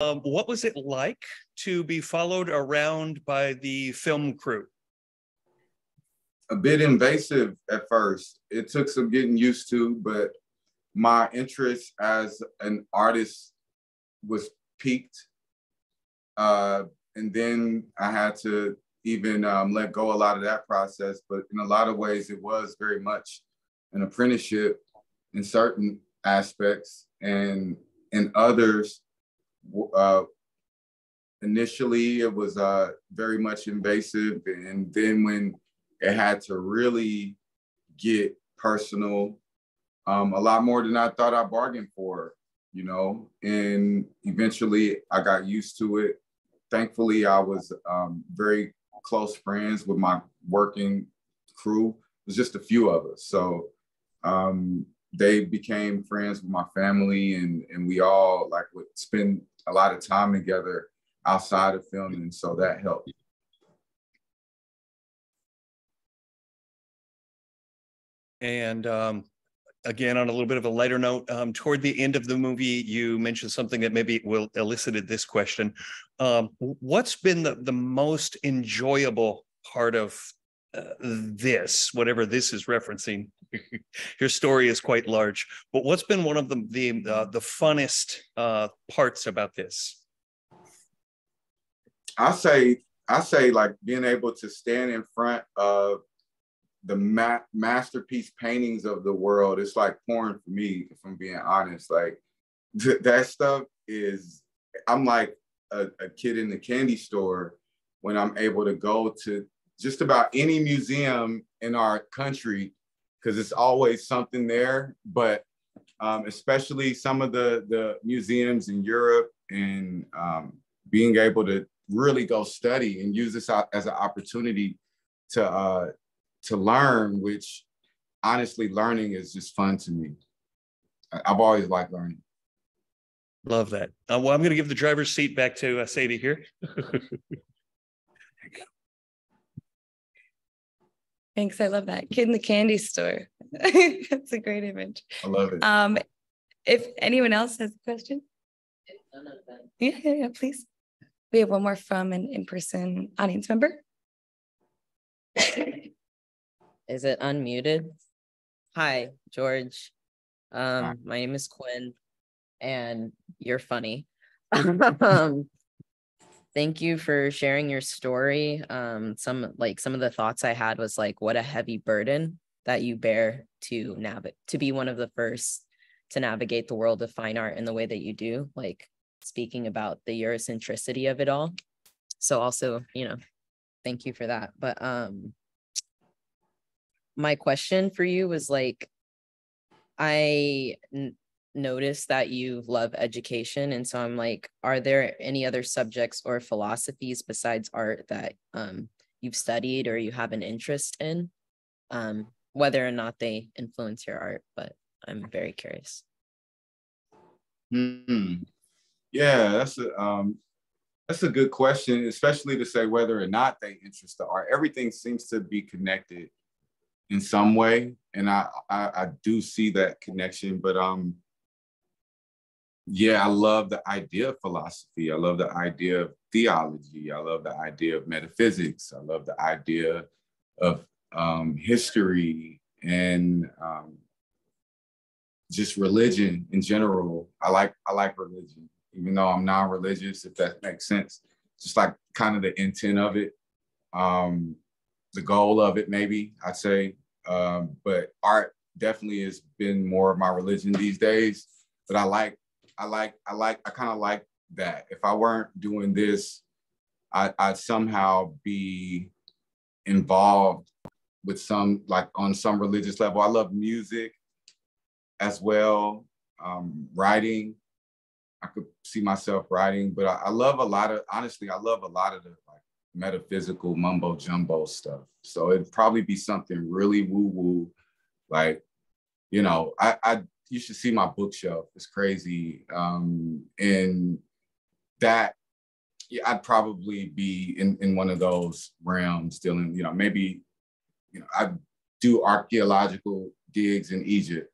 Um, what was it like to be followed around by the film crew? A bit invasive at first. It took some getting used to, but my interest as an artist was piqued. Uh, and then I had to even um, let go a lot of that process. But in a lot of ways, it was very much an apprenticeship in certain aspects, and in others, uh, initially it was uh, very much invasive, and then when it had to really get personal, um, a lot more than I thought I bargained for, you know, and eventually I got used to it. Thankfully, I was um, very close friends with my working crew. It was just a few of us. So um, they became friends with my family and, and we all like would spend a lot of time together outside of filming. So that helped. And um, again, on a little bit of a lighter note, um, toward the end of the movie, you mentioned something that maybe will elicited this question. Um, what's been the, the most enjoyable part of uh, this, whatever this is referencing? Your story is quite large, but what's been one of the the uh, the funnest uh, parts about this? I say I say like being able to stand in front of the ma- masterpiece paintings of the world. It's like porn for me, if I'm being honest. Like th- that stuff is. I'm like a, a kid in the candy store when I'm able to go to just about any museum in our country because it's always something there. But um, especially some of the the museums in Europe and um, being able to really go study and use this as an opportunity to uh, to learn, which honestly, learning is just fun to me. I've always liked learning. Love that. Uh, well, I'm going to give the driver's seat back to uh, Sadie here. Thanks. I love that. Kid in the candy store. That's a great image. I love it. Um, if anyone else has a question. Yeah, yeah, yeah, please. We have one more from an in-person audience member. Is it unmuted? Hi, George. Um, Hi. my name is Quinn, and you're funny. um, thank you for sharing your story. Um, some like some of the thoughts I had was like, what a heavy burden that you bear to navigate to be one of the first to navigate the world of fine art in the way that you do. Like speaking about the Eurocentricity of it all. So also, you know, thank you for that. But um my question for you was like I n- noticed that you love education and so I'm like are there any other subjects or philosophies besides art that um you've studied or you have an interest in um whether or not they influence your art but I'm very curious. Hmm. Yeah, that's a um, that's a good question, especially to say whether or not they interest the art. Everything seems to be connected in some way, and I, I I, do see that connection. But um, yeah, I love the idea of philosophy. I love the idea of theology. I love the idea of metaphysics. I love the idea of um, history and um, just religion in general. I like I like religion even though I'm non-religious, if that makes sense. Just like kind of the intent of it, um, the goal of it, maybe I'd say. Um, but art definitely has been more of my religion these days. But I like, I like, I like, I kind of like that. If I weren't doing this, I, I'd somehow be involved with some like on some religious level. I love music as well, um, writing. I could see myself writing, but I, I, love a lot of honestly, I love a lot of the like metaphysical mumbo jumbo stuff. So it'd probably be something really woo woo, like you know, I, I you should see my bookshelf. It's crazy, um, and that yeah, I'd probably be in in one of those realms, dealing. You know, maybe you know I do archaeological digs in Egypt.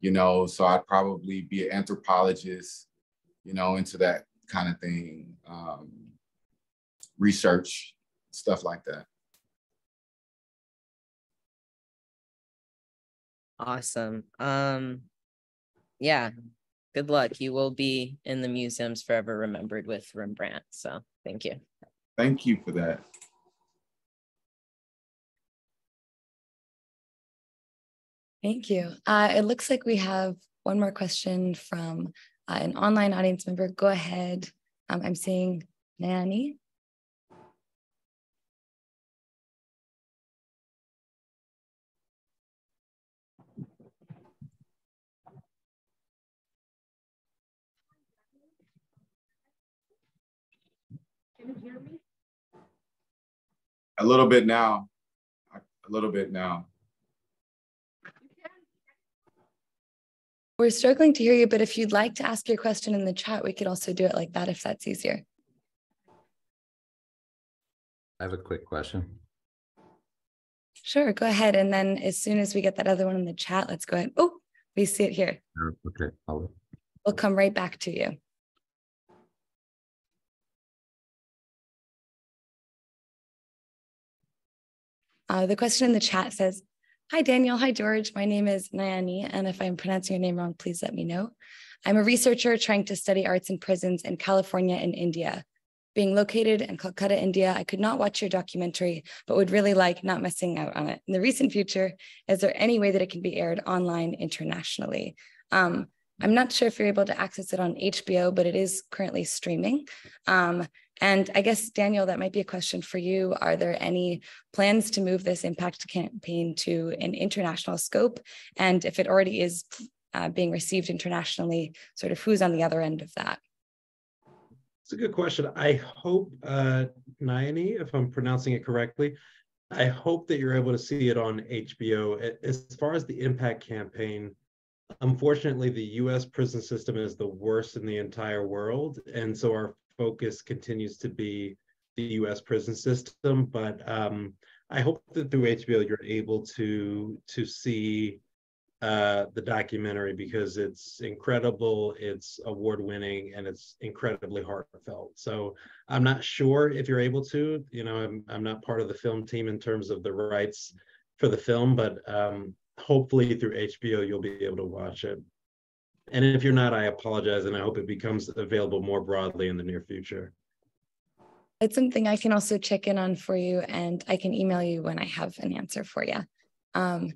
You know, so I'd probably be an anthropologist you know, into that kind of thing, um, research, stuff like that. Awesome. Um, yeah, good luck. You will be in the museums forever remembered with Rembrandt. So thank you. Thank you for that. Thank you. Uh, it looks like we have one more question from uh, an online audience member. Go ahead. Um, I'm seeing Nani. You hear me? A little bit now. A little bit now. We're struggling to hear you, but if you'd like to ask your question in the chat, we could also do it like that if that's easier. I have a quick question. Sure, go ahead. And then as soon as we get that other one in the chat, let's go ahead. Oh, we see it here. Uh, okay. I'll... We'll come right back to you. Uh, the question in the chat says, Hi, Daniel. Hi, George. My name is Nayani, and if I'm pronouncing your name wrong, please let me know. I'm a researcher trying to study arts in prisons in California and India. Being located in Calcutta, India, I could not watch your documentary, but would really like not missing out on it. In the recent future, is there any way that it can be aired online internationally? Um, I'm not sure if you're able to access it on HBO, but it is currently streaming. Um, and I guess, Daniel, that might be a question for you. Are there any plans to move this impact campaign to an international scope? And if it already is uh, being received internationally, sort of who's on the other end of that? It's a good question. I hope, uh, Nayani, if I'm pronouncing it correctly, I hope that you're able to see it on HBO. As far as the impact campaign, unfortunately, the US prison system is the worst in the entire world. And so our focus continues to be the U.S. prison system. But um, I hope that through HBO you're able to to see uh, the documentary because it's incredible, it's award winning, and it's incredibly heartfelt. So I'm not sure if you're able to. You know, I'm I'm not part of the film team in terms of the rights for the film, but um, hopefully through HBO you'll be able to watch it. And if you're not, I apologize, and I hope it becomes available more broadly in the near future. It's something I can also check in on for you, and I can email you when I have an answer for you. Um,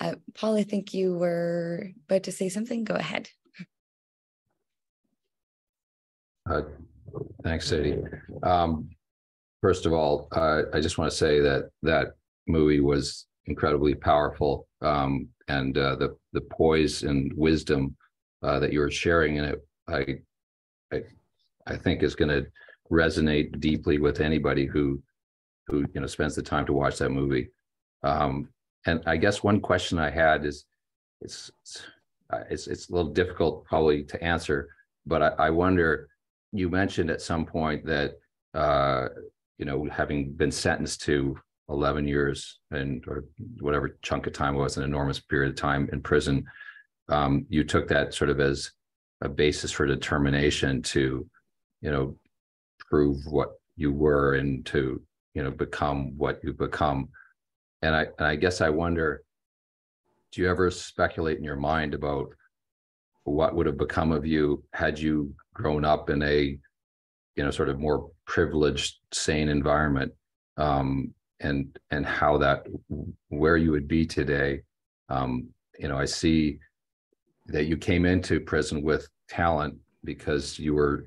uh, Paul, I think you were about to say something. Go ahead. Uh, thanks, Sadie. Um, first of all, uh, I just want to say that that movie was incredibly powerful, um, and uh, the the poise and wisdom uh, that you were sharing, and it I I I think is going to resonate deeply with anybody who who you know spends the time to watch that movie. Um, and I guess one question I had is it's it's uh, it's, it's a little difficult probably to answer, but I, I wonder. You mentioned at some point that uh, you know having been sentenced to 11 years and or whatever chunk of time was an enormous period of time in prison um, you took that sort of as a basis for determination to, you know, prove what you were and to, you know, become what you become. And I, and I guess I wonder, do you ever speculate in your mind about what would have become of you had you grown up in a, you know, sort of more privileged, sane environment, um, and and how that where you would be today? Um, you know, I see that you came into prison with talent because you were,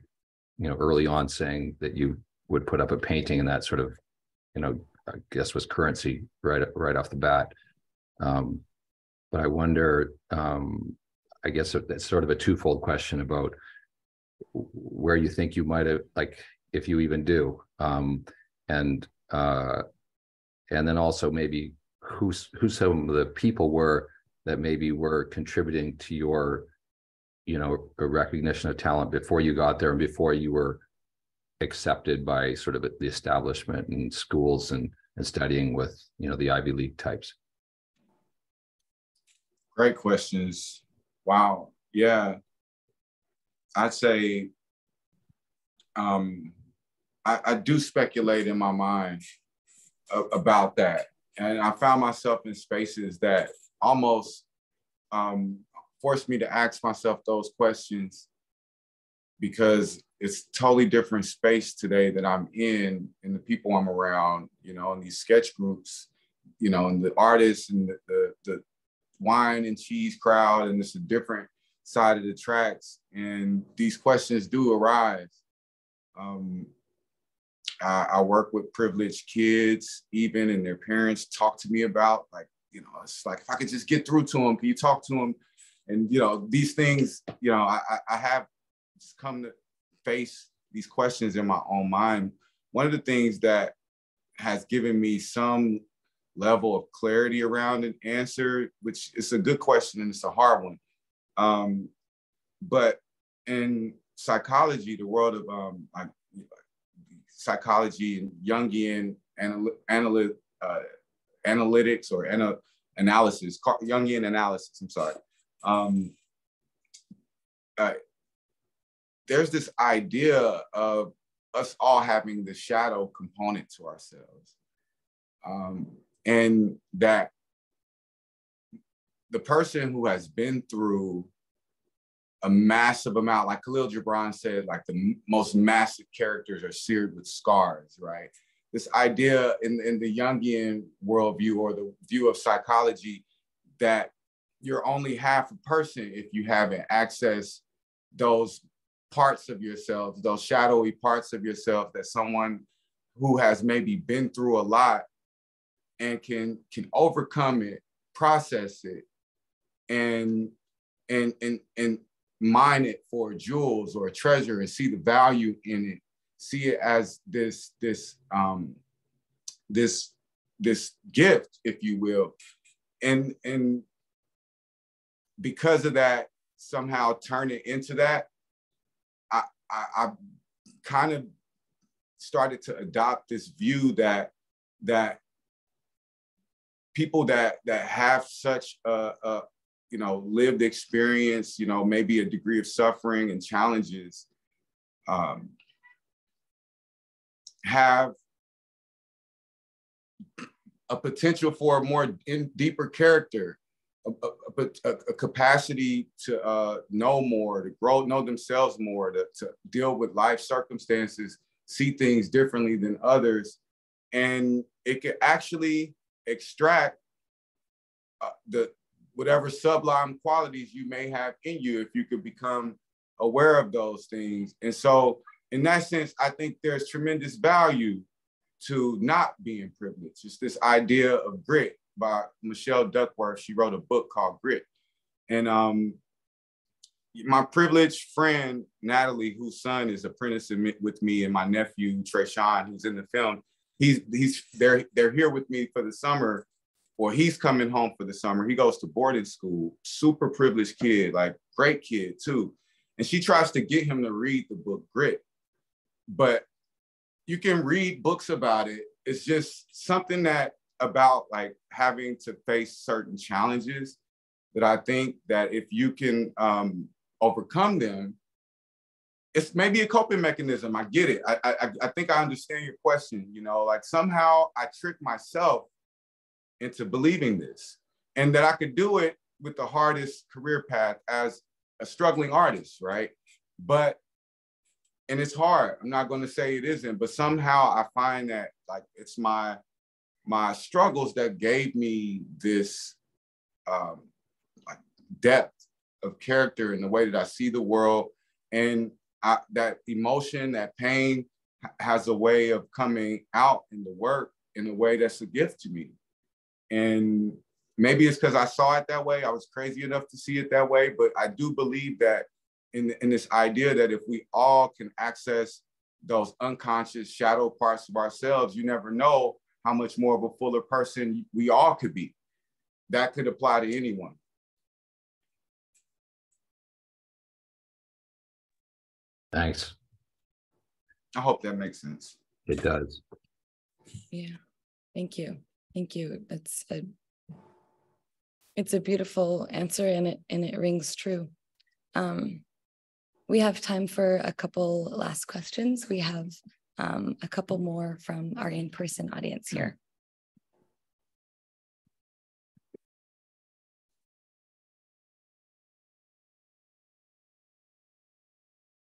you know, early on saying that you would put up a painting and that sort of, you know, I guess was currency right right off the bat. Um, but I wonder, um, I guess that's sort of a twofold question about where you think you might have, like, if you even do, um, and uh, and then also maybe who's who some of the people were that maybe were contributing to your you know a recognition of talent before you got there and before you were accepted by sort of the establishment and schools and and studying with you know the ivy league types? Great questions. Wow. Yeah. I'd say um, I, I do speculate in my mind about that. And I found myself in spaces that almost um, forced me to ask myself those questions because it's totally different space today that I'm in and the people I'm around, you know, in these sketch groups, you know, and the artists and the, the, the wine and cheese crowd, and it's a different side of the tracks. And these questions do arise. Um, I, I work with privileged kids, even, and their parents talk to me about, like, you know, it's like if I could just get through to him, can you talk to him? And you know, these things, you know, I, I have just come to face these questions in my own mind. One of the things that has given me some level of clarity around an answer, which is a good question and it's a hard one. Um, but in psychology, the world of um, psychology and Jungian anal- anal- uh, analytics or ana- analysis, Jungian analysis, I'm sorry. Um, uh, there's this idea of us all having the shadow component to ourselves. Um, and that the person who has been through a massive amount, like Khalil Gibran said, like the most massive characters are seared with scars, right? This idea in, in the Jungian worldview or the view of psychology that you're only half a person if you haven't accessed those parts of yourself, those shadowy parts of yourself that someone who has maybe been through a lot and can can overcome it, process it, and and and and mine it for jewels or treasure and see the value in it, see it as this this um this this gift, if you will, and and because of that, somehow turn it into that. I I, I kind of started to adopt this view that that people that that have such a, a you know lived experience, you know maybe a degree of suffering and challenges, um, have a potential for a more in, deeper character, a, a, a, a capacity to uh, know more, to grow, know themselves more, to, to deal with life circumstances, see things differently than others. And it could actually extract uh, the whatever sublime qualities you may have in you if you could become aware of those things. And so, in that sense, I think there's tremendous value to not being privileged. It's this idea of grit by Michelle Duckworth. She wrote a book called Grit. And um, my privileged friend, Natalie, whose son is apprenticing with me, and my nephew, Trayshawn, who's in the film, he's, he's they're, they're here with me for the summer or he's coming home for the summer. He goes to boarding school, super privileged kid, like great kid too. And she tries to get him to read the book Grit. But you can read books about it. It's just something that about like having to face certain challenges that I think that if you can um, overcome them, it's maybe a coping mechanism. I get it. I, I I think I understand your question. You know, like somehow I trick myself into believing this and that I could do it with the hardest career path as a struggling artist, right? But, and it's hard. I'm not going to say it isn't, but somehow I find that like it's my my struggles that gave me this um, like depth of character and the way that I see the world, and I, that emotion, that pain, has a way of coming out in the work in a way that's a gift to me. And maybe it's because I saw it that way. I was crazy enough to see it that way. But I do believe that in, in this idea that if we all can access those unconscious shadow parts of ourselves, you never know how much more of a fuller person we all could be. That could apply to anyone. Thanks. I hope that makes sense. It does. Yeah. Thank you. Thank you. It's a it's a beautiful answer and it and it rings true. Um We have time for a couple last questions. We have um, a couple more from our in-person audience here.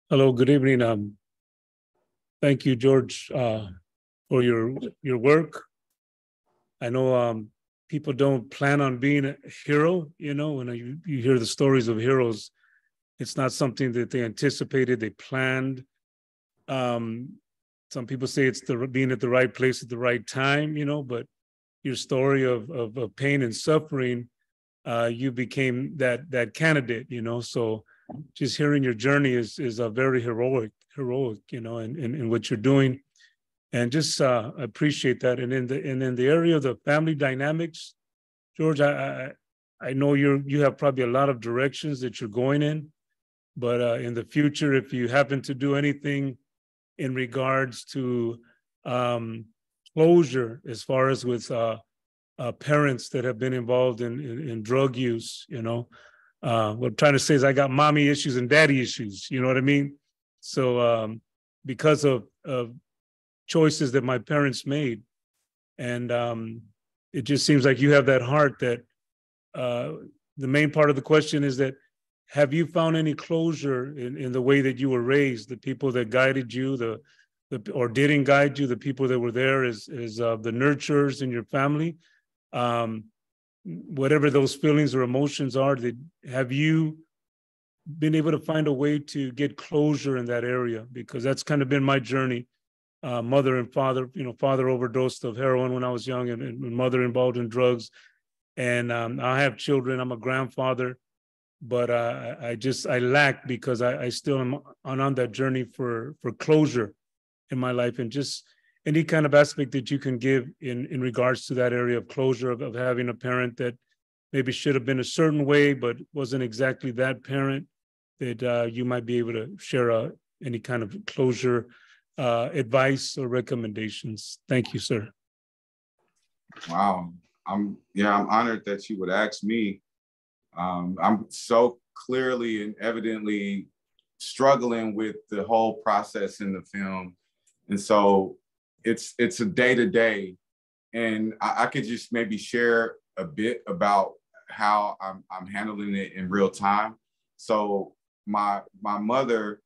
Hello, good evening. Um, thank you, George, uh, for your your work. I know um, people don't plan on being a hero. You know, when you, you hear the stories of heroes, it's not something that they anticipated. They planned. Um, some people say it's the being at the right place at the right time. You know, but your story of of, of pain and suffering, uh, you became that that candidate. You know, so just hearing your journey is is a very heroic heroic you know in, in, in what you're doing and just uh, appreciate that and in the and in the area of the family dynamics george i i, I know you're you have probably a lot of directions that you're going in but uh, in the future if you happen to do anything in regards to um, closure as far as with uh, uh, parents that have been involved in, in, in drug use you know uh, what I'm trying to say is I got mommy issues and daddy issues. You know what I mean? So um, because of, of choices that my parents made, and um, it just seems like you have that heart that uh, the main part of the question is that have you found any closure in, in the way that you were raised, the people that guided you, the, the or didn't guide you, the people that were there as, as uh, the nurturers in your family? Um, whatever those feelings or emotions are that have you been able to find a way to get closure in that area? Because that's kind of been my journey. Uh, mother and father you know father overdosed of heroin when i was young and, and mother involved in drugs. And um, i have children. I'm a grandfather but uh, i just i lack because I, I still am on, on that journey for for closure in my life. And just any kind of aspect that you can give in in regards to that area of closure of, of having a parent that maybe should have been a certain way but wasn't exactly that parent that uh, you might be able to share uh, any kind of closure uh, advice or recommendations. Thank you sir. Wow. I'm yeah i'm honored that you would ask me um, i'm so clearly and evidently struggling with the whole process in the film and so it's it's a day to day, and I, I, could just maybe share a bit about how I'm I'm handling it in real time. So my my mother,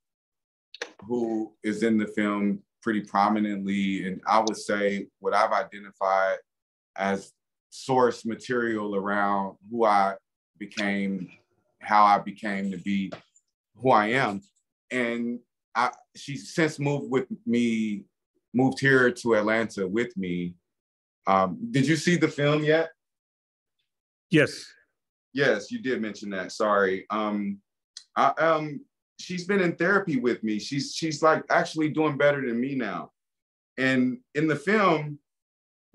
who is in the film pretty prominently, and I would say what I've identified as source material around who I became, how I became to be who I am. And I, she's since moved with me moved here to Atlanta with me. Um, did you see the film yet? Yes. Yes, you did mention that. Sorry. Um, I, um, she's been in therapy with me. She's she's like actually doing better than me now. And in the film,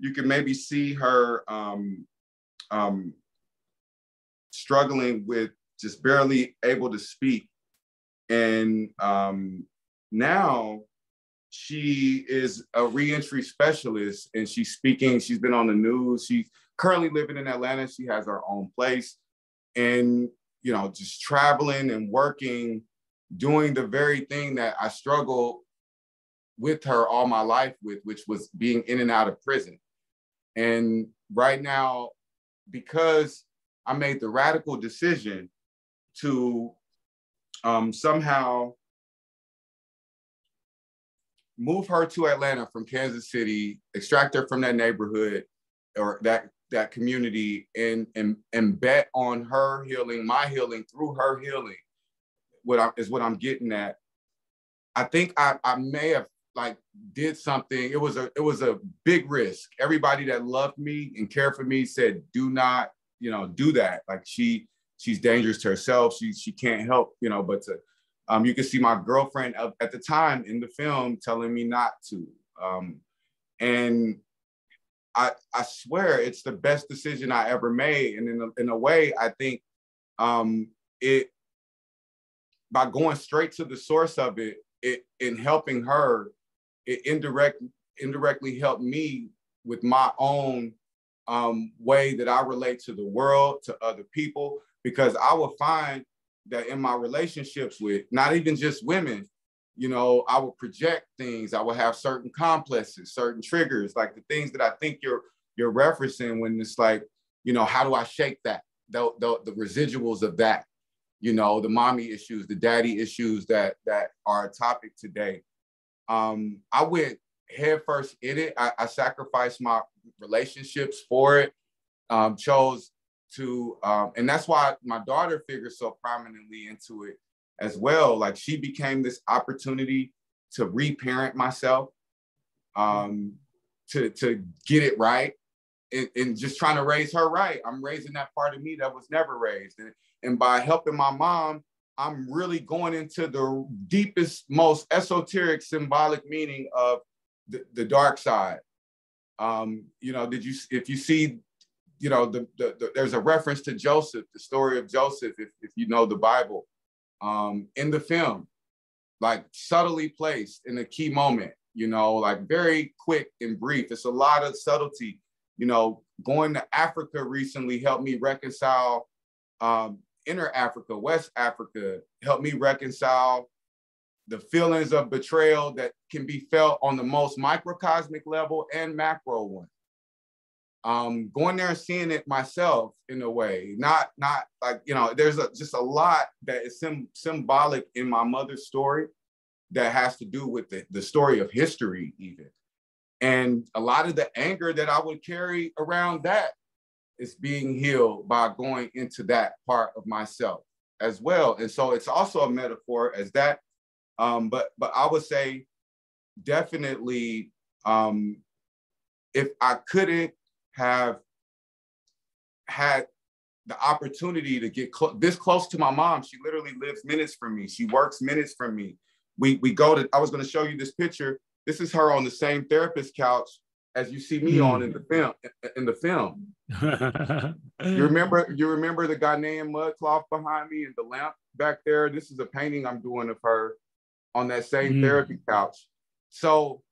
you can maybe see her um, um, struggling with just barely able to speak. And um, now she is a reentry specialist and she's speaking. She's been on the news. She's currently living in Atlanta. She has her own place and, you know, just traveling and working, doing the very thing that I struggled with her all my life with, which was being in and out of prison. And right now, because I made the radical decision to um, somehow move her to Atlanta from Kansas City, extract her from that neighborhood or that that community and and and bet on her healing, my healing through her healing. What I, is what I'm getting at. I think I, I may have like did something. It was a it was a big risk. Everybody that loved me and cared for me said, "Do not, you know, do that." Like she she's dangerous to herself. She she can't help, you know, but to um, you can see my girlfriend at the time in the film telling me not to. Um, and I, I swear it's the best decision I ever made. And in a, in a way, I think um, it, by going straight to the source of it, it in helping her, it indirect, indirectly helped me with my own um, way that I relate to the world, to other people, because I will find that in my relationships with not even just women, you know, I would project things. I would have certain complexes, certain triggers, like the things that I think you're you're referencing when it's like, you know, how do I shake that? The, the, the residuals of that, you know, the mommy issues, the daddy issues that that are a topic today. Um, I went headfirst in it. I, I sacrificed my relationships for it. Um, chose to, um, and that's why my daughter figures so prominently into it as well. Like she became this opportunity to reparent myself, um, to to get it right, and, and, just trying to raise her right. I'm raising that part of me that was never raised, and, and by helping my mom, I'm really going into the deepest, most esoteric, symbolic meaning of the, the dark side. Um, you know, did you if you see you know, the, the, the, there's a reference to Joseph, the story of Joseph, if, if you know the Bible, um, in the film, like subtly placed in a key moment, you know, like very quick and brief. It's a lot of subtlety. You know, going to Africa recently helped me reconcile um, inner Africa, West Africa, helped me reconcile the feelings of betrayal that can be felt on the most microcosmic level and macro one. Um, going there and seeing it myself in a way, not not like you know, there's a, just a lot that is sim- symbolic in my mother's story that has to do with the, the story of history even, and a lot of the anger that I would carry around that is being healed by going into that part of myself as well, and so it's also a metaphor as that, um, but but I would say definitely um, if I couldn't have had the opportunity to get cl- this close to my mom. She literally lives minutes from me. She works minutes from me. We we go to. I was going to show you this picture. This is her on the same therapist couch as you see me mm. on in the film. In the film, you remember you remember the Ghanaian mud cloth behind me and the lamp back there. This is a painting I'm doing of her on that same mm. therapy couch. So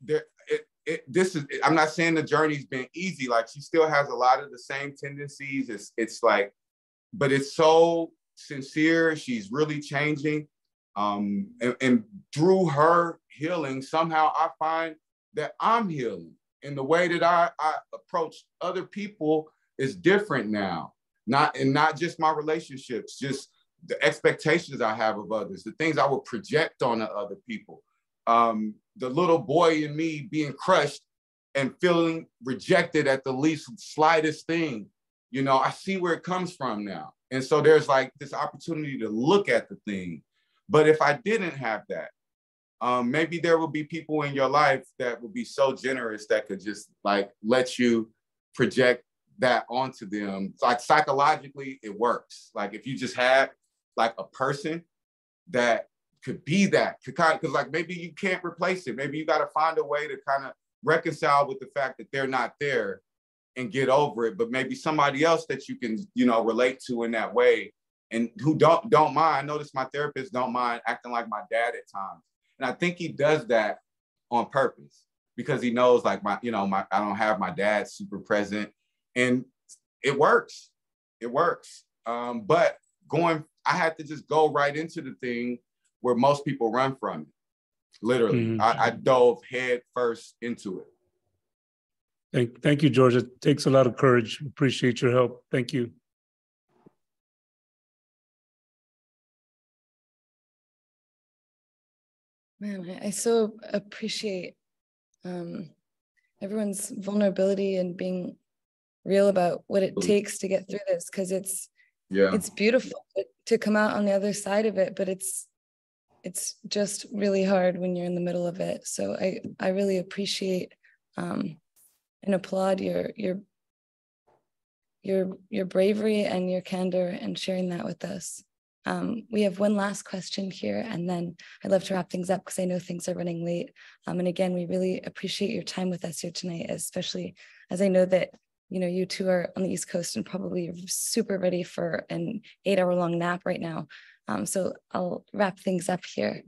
there, it, this is i'm not saying the journey's been easy. Like she still has a lot of the same tendencies. It's it's like but it's so sincere. She's really changing. Um and, and through her healing somehow i find that i'm healing. And the way that i i approach other people is different now. Not and not just my relationships just the expectations i have of others the things i would project on other people um, the little boy in me being crushed and feeling rejected at the least slightest thing. You know, I see where it comes from now. And so there's like this opportunity to look at the thing. But if I didn't have that, um, maybe there will be people in your life that would be so generous that could just like let you project that onto them. Like psychologically, it works. Like if you just had like a person that could be that to kind of because like maybe you can't replace it. Maybe you got to find a way to kind of reconcile with the fact that they're not there and get over it. But maybe somebody else that you can, you know, relate to in that way and who don't don't mind. I notice my therapist don't mind acting like my dad at times. And I think he does that on purpose because he knows like my, you know, my I don't have my dad super present. And it works. It works. Um, but going, I had to just go right into the thing where most people run from it. Literally, mm-hmm. I, I dove head first into it. Thank, thank you, George. It takes a lot of courage. Appreciate your help. Thank you. Man, I, I so appreciate um, everyone's vulnerability and being real about what it takes to get through this because it's yeah it's beautiful to come out on the other side of it but it's it's just really hard when you're in the middle of it. So I I really appreciate um, and applaud your your your your bravery and your candor and sharing that with us. Um, we have one last question here, and then I'd love to wrap things up because I know things are running late. Um, and again, we really appreciate your time with us here tonight, especially as I know that you know you two are on the East Coast and probably super ready for an eight-hour-long nap right now. Um, so I'll wrap things up here.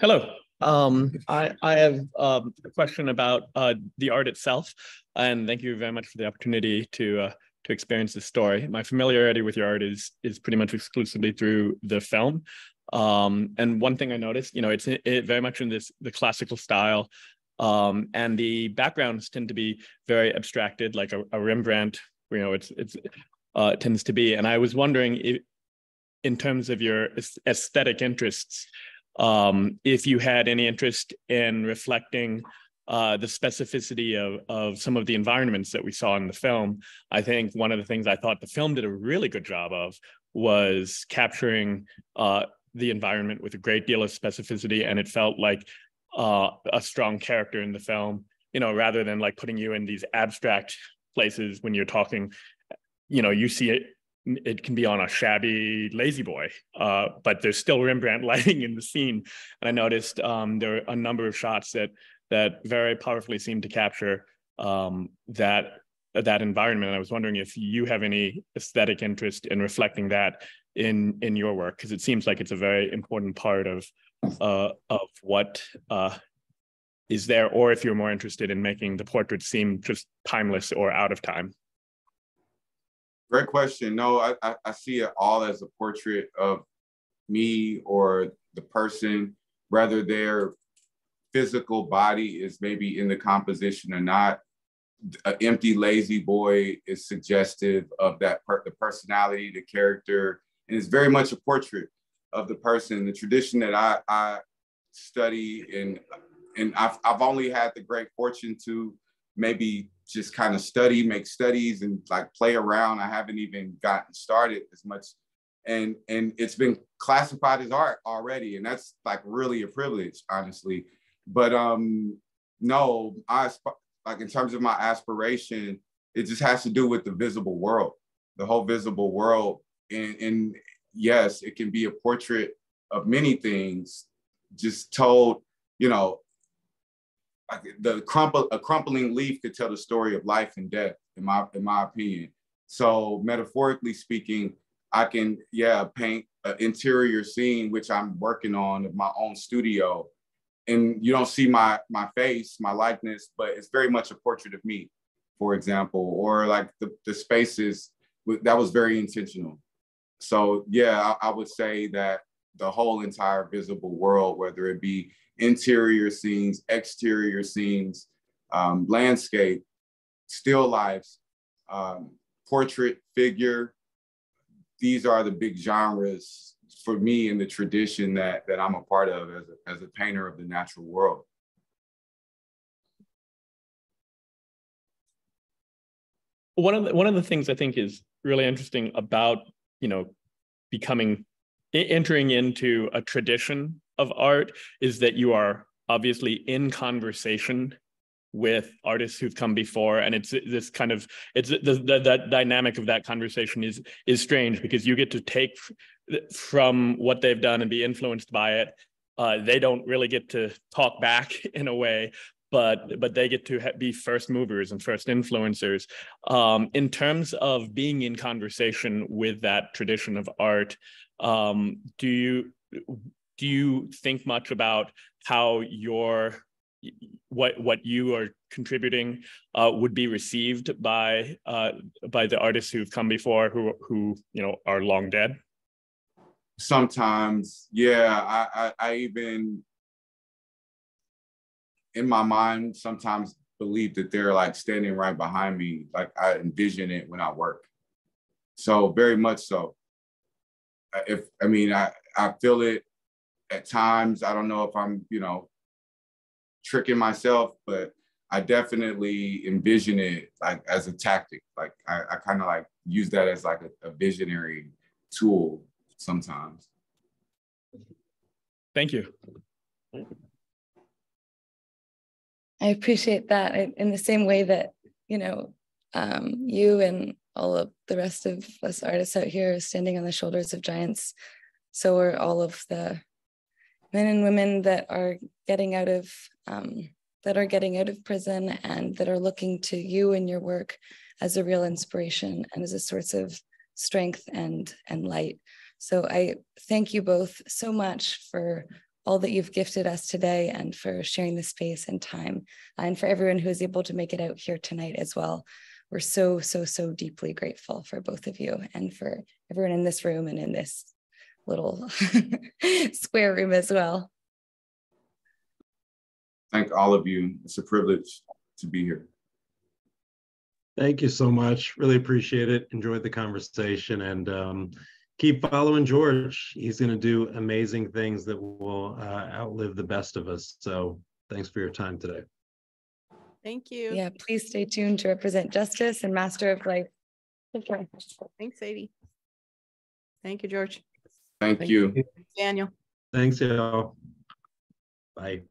Hello. Um, I, I have um, a question about uh, the art itself, and thank you very much for the opportunity to uh, to experience this story. My familiarity with your art is is pretty much exclusively through the film. Um, and one thing I noticed, you know, it's it very much in this the classical style, um, and the backgrounds tend to be very abstracted, like a, a Rembrandt. You know, it's it's uh, tends to be. And I was wondering, if, in terms of your aesthetic interests, um, if you had any interest in reflecting uh, the specificity of, of some of the environments that we saw in the film. I think one of the things I thought the film did a really good job of was capturing uh, the environment with a great deal of specificity, and it felt like uh, a strong character in the film. You know, rather than like putting you in these abstract places when you're talking, you know, you see it it can be on a shabby La-Z-Boy, uh, but there's still Rembrandt lighting in the scene. And I noticed um, there are a number of shots that that very powerfully seem to capture um, that that environment. And I was wondering if you have any aesthetic interest in reflecting that in in your work, because it seems like it's a very important part of uh, of what uh, is there, or if you're more interested in making the portrait seem just timeless or out of time. Great question. No, I, I, I see it all as a portrait of me or the person, whether their physical body is maybe in the composition or not. An empty La-Z-Boy is suggestive of that per- the personality, the character, and it's very much a portrait of the person. The tradition that I, I study and and I've I've only had the great fortune to maybe just kind of study, make studies and like play around. I haven't even gotten started as much. And and it's been classified as art already. And that's like really a privilege, honestly. But um no, I like in terms of my aspiration, it just has to do with the visible world, the whole visible world. And, and yes, it can be a portrait of many things, just told, you know, the crumple a crumpling leaf could tell the story of life and death in my in my opinion. So metaphorically speaking i can yeah paint an interior scene which i'm working on in my own studio and you don't see my my face my likeness but it's very much a portrait of me for example or like the, the spaces that was very intentional so yeah I, I would say that the whole entire visible world whether it be interior scenes, exterior scenes, um, landscape, still lifes, um, portrait, figure. These are the big genres for me in the tradition that, that I'm a part of as a, as a painter of the natural world. One of the, one of the things I think is really interesting about you know becoming entering into a tradition of art is that you are obviously in conversation with artists who've come before. And it's this kind of it's the, the, the dynamic of that conversation is is strange because you get to take from what they've done and be influenced by it. Uh, they don't really get to talk back in a way but but they get to ha- be first movers and first influencers. Um, in terms of being in conversation with that tradition of art um, do you do you think much about how your what what you are contributing uh, would be received by uh, by the artists who've come before who who you know are long dead? Sometimes yeah I, I, I even in my mind sometimes believe that they're like standing right behind me like i envision it when i work so very much so if i mean i i feel it at times. I don't know if I'm, you know, tricking myself, but I definitely envision it like as a tactic. Like I, I kind of like use that as like a, a visionary tool sometimes. Thank you. I appreciate that in the same way that, you know, um, you and all of the rest of us artists out here are standing on the shoulders of giants. So are all of the men and women that are getting out of um, that are getting out of prison and that are looking to you and your work as a real inspiration and as a source of strength and and light. So I thank you both so much for all that you've gifted us today and for sharing the space and time and for everyone who is able to make it out here tonight as well. we're so, so, so deeply grateful for both of you and for everyone in this room and in this little square room as well. Thank all of you. It's a privilege to be here. Thank you so much. Really appreciate it. Enjoyed the conversation and um, keep following George. He's going to do amazing things that will uh, outlive the best of us. So thanks for your time today. Thank you. Yeah, please stay tuned to represent justice and Master of Light. Take care. Thanks, Sadie. Thank you, George. Thank Thank you. Daniel. Thanks, y'all. Bye.